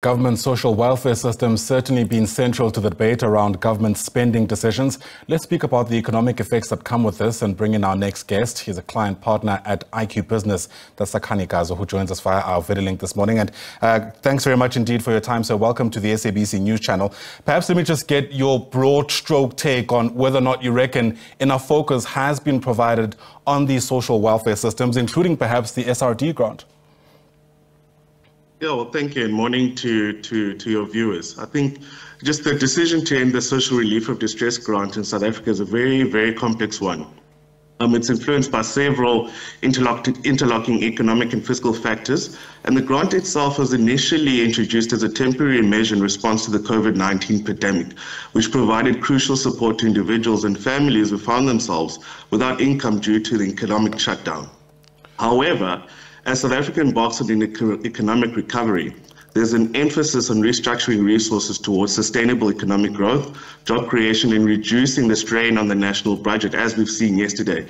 Government social welfare systems certainly been central to the debate around government spending decisions. Let's speak about the economic effects that come with this and bring in our next guest. He's a client partner at IQbusiness, that's Sakhane Gazo, who joins us via our video link this morning. And uh, thanks very much indeed for your time. So welcome to the SABC News channel. Perhaps let me just get your broad stroke take on whether or not you reckon enough focus has been provided on these social welfare systems, including perhaps the SRD grant. Yeah, well, thank you, and morning to, to, to your viewers. I think just the decision to end the social relief of distress grant in South Africa is a very, very complex one. Um, it's influenced by several interlocking economic and fiscal factors, and the grant itself was initially introduced as a temporary measure in response to the COVID 19 pandemic, which provided crucial support to individuals and families who found themselves without income due to the economic shutdown. However, as South Africa embarks on economic recovery, there's an emphasis on restructuring resources towards sustainable economic growth, job creation, and reducing the strain on the national budget, as we've seen yesterday.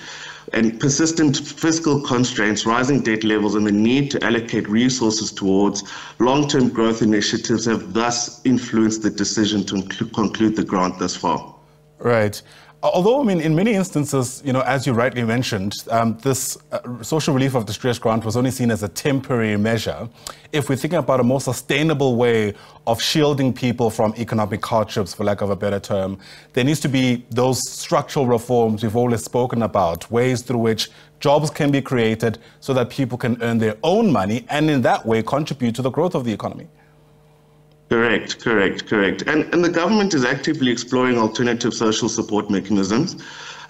And persistent fiscal constraints, rising debt levels, and the need to allocate resources towards long term growth initiatives have thus influenced the decision to conclude the grant thus far. Right. Although, I mean, in many instances, you know, as you rightly mentioned, um, this uh, social relief of distress grant was only seen as a temporary measure. If we're thinking about a more sustainable way of shielding people from economic hardships, for lack of a better term, there needs to be those structural reforms we've always spoken about, ways through which jobs can be created so that people can earn their own money and in that way contribute to the growth of the economy. Correct, correct, correct. And, and the government is actively exploring alternative social support mechanisms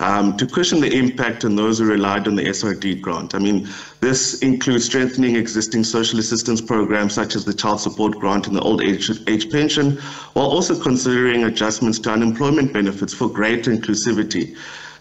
um, to cushion the impact on those who relied on the SRD grant. I mean, this includes strengthening existing social assistance programs such as the child support grant and the old age, age pension, while also considering adjustments to unemployment benefits for greater inclusivity.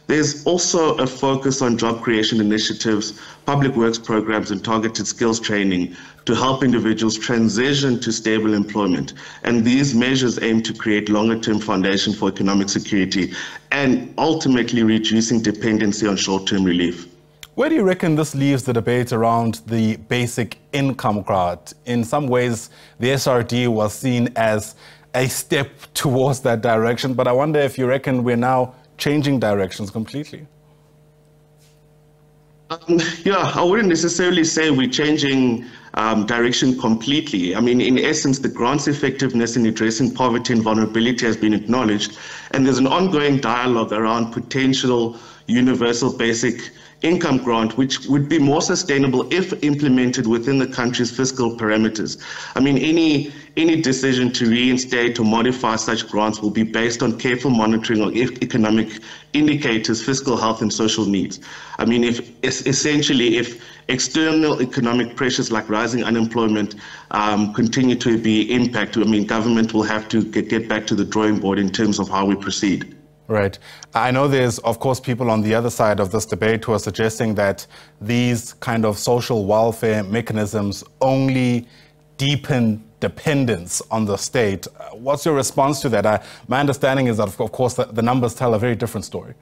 There's also a focus on job creation initiatives, public works programs, and targeted skills training to help individuals transition to stable employment. And these measures aim to create longer term foundation for economic security and ultimately reducing dependency on short term relief. Where do you reckon this leaves the debate around the basic income grant? In some ways, the SRD was seen as a step towards that direction, but I wonder if you reckon we're now changing directions completely? Um, yeah, I wouldn't necessarily say we're changing um, direction completely. I mean, in essence, the grant's effectiveness in addressing poverty and vulnerability has been acknowledged, and there's an ongoing dialogue around potential universal basic income grant, which would be more sustainable if implemented within the country's fiscal parameters. I mean, any any decision to reinstate or modify such grants will be based on careful monitoring of economic indicators, fiscal health, and social needs. I mean, if essentially if external economic pressures like rising unemployment um, continue to be impacted, I mean, government will have to get, get back to the drawing board in terms of how we proceed. Right. I know there's, of course, people on the other side of this debate who are suggesting that these kind of social welfare mechanisms only deepen dependence on the state. What's your response to that? I, my understanding is that, of course, the, the numbers tell a very different story.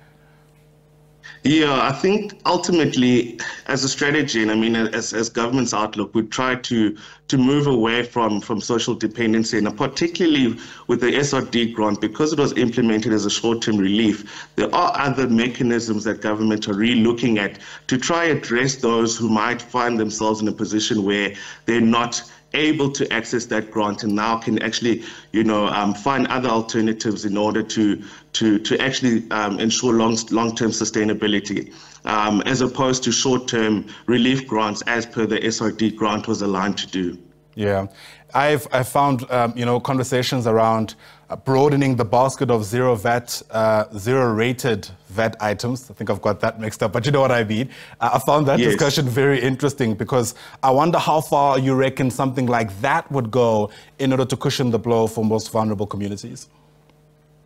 Yeah, I think ultimately, as a strategy, and I mean, as, as government's outlook, we try to to move away from from social dependency, and particularly with the SRD grant, because it was implemented as a short-term relief. There are other mechanisms that government are re-looking at to try address those who might find themselves in a position where they're not able to access that grant and now can actually, you know, um, find other alternatives in order to to to actually um, ensure long long term sustainability, um, as opposed to short term relief grants, as per the SRD grant was aligned to do. Yeah, I've I found um, you know conversations around uh, broadening the basket of zero VAT, uh, zero rated VAT items. I think I've got that mixed up, but you know what I mean. Uh, I found that yes. discussion very interesting because I wonder how far you reckon something like that would go in order to cushion the blow for most vulnerable communities.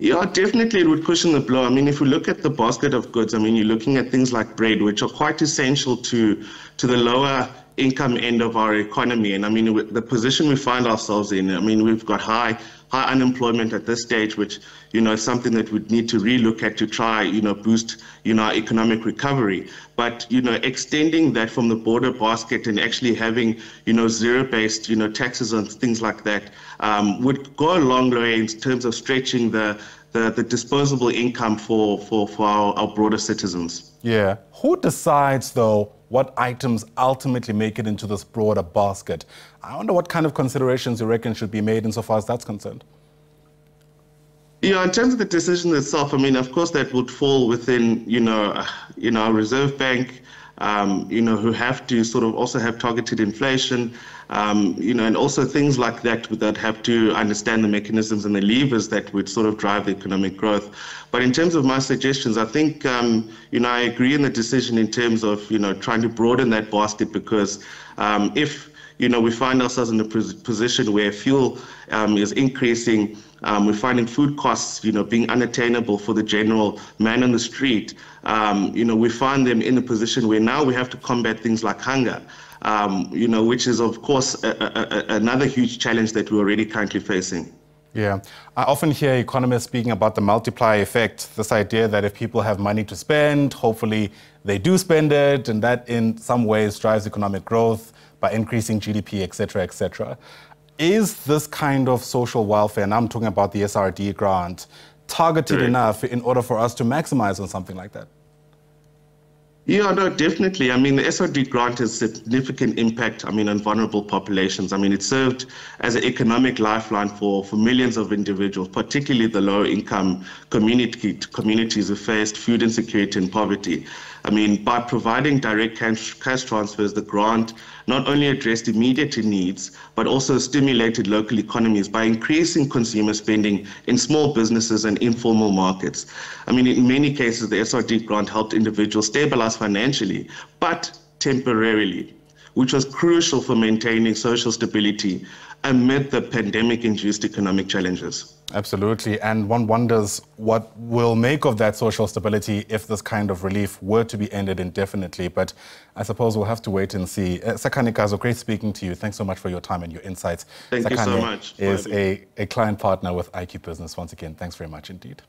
Yeah, definitely it would cushion the blow. I mean, if you look at the basket of goods, I mean, you're looking at things like bread, which are quite essential to to the lower income end of our economy. And I mean, the position we find ourselves in, I mean, we've got high high unemployment at this stage, which you know is something that we need to relook at to try you know boost you know economic recovery. But you know extending that from the border basket and actually having you know zero-based you know taxes on things like that um, would go a long way in terms of stretching the the, the disposable income for, for, for our, our broader citizens. Yeah. Who decides, though, what items ultimately make it into this broader basket. I wonder what kind of considerations you reckon should be made insofar as that's concerned. Yeah, in terms of the decision itself, I mean, of course, that would fall within, you know, uh, you know, Reserve Bank, um, you know, who have to sort of also have targeted inflation, um, you know, and also things like that that have to understand the mechanisms and the levers that would sort of drive the economic growth. But in terms of my suggestions, I think, um, you know, I agree in the decision in terms of, you know, trying to broaden that basket because um, if you know, we find ourselves in a position where fuel um, is increasing. Um, we're finding food costs, you know, being unattainable for the general man on the street. Um, you know, we find them in a position where now we have to combat things like hunger. Um, you know, which is of course a, a, a, another huge challenge that we're already currently facing. Yeah, I often hear economists speaking about the multiplier effect, this idea that if people have money to spend, hopefully they do spend it, and that in some ways drives economic growth by increasing GDP, et cetera, et cetera. Is this kind of social welfare, and I'm talking about the SRD grant, targeted enough in order for us to maximize on something like that? Yeah, no, definitely. I mean, the SRD grant has significant impact, I mean, on vulnerable populations. I mean, it served as an economic lifeline for, for millions of individuals, particularly the low income community, communities who faced food insecurity and poverty. I mean, by providing direct cash, cash transfers, the grant not only addressed immediate needs, but also stimulated local economies by increasing consumer spending in small businesses and informal markets. I mean, in many cases, the SRD grant helped individuals stabilize financially, but temporarily, which was crucial for maintaining social stability amid the pandemic induced economic challenges. Absolutely. And one wonders what will make of that social stability if this kind of relief were to be ended indefinitely. But I suppose we'll have to wait and see. Uh, Sakhane Gazo, great speaking to you. Thanks so much for your time and your insights. Thank Sakhane you so much. is a, a client partner with IQbusiness. Once again, thanks very much indeed.